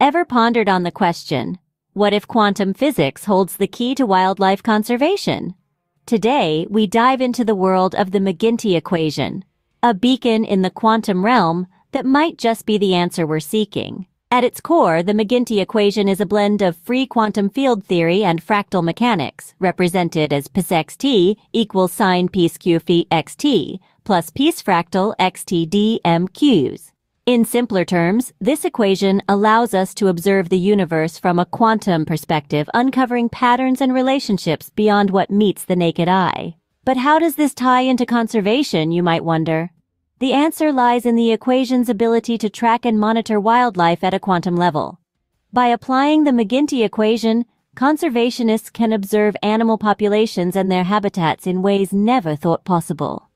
Ever pondered on the question, what if quantum physics holds the key to wildlife conservation? Today, we dive into the world of the McGinty equation, a beacon in the quantum realm that might just be the answer we're seeking. At its core, the McGinty equation is a blend of free quantum field theory and fractal mechanics, represented as psxt equals sine piece q phi xt plus piece fractal xt d m qs. In simpler terms, this equation allows us to observe the universe from a quantum perspective, uncovering patterns and relationships beyond what meets the naked eye. But how does this tie into conservation, you might wonder? The answer lies in the equation's ability to track and monitor wildlife at a quantum level. By applying the McGinty equation, conservationists can observe animal populations and their habitats in ways never thought possible.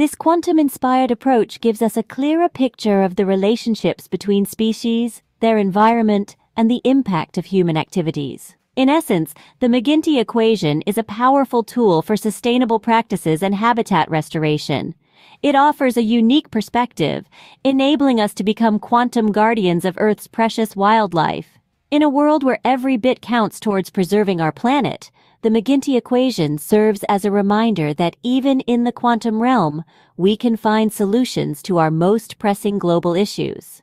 This quantum-inspired approach gives us a clearer picture of the relationships between species, their environment, and the impact of human activities. In essence, the McGinty equation is a powerful tool for sustainable practices and habitat restoration, it offers a unique perspective, enabling us to become quantum guardians of Earth's precious wildlife. In a world where every bit counts towards preserving our planet, the McGinty equation serves as a reminder that even in the quantum realm, we can find solutions to our most pressing global issues.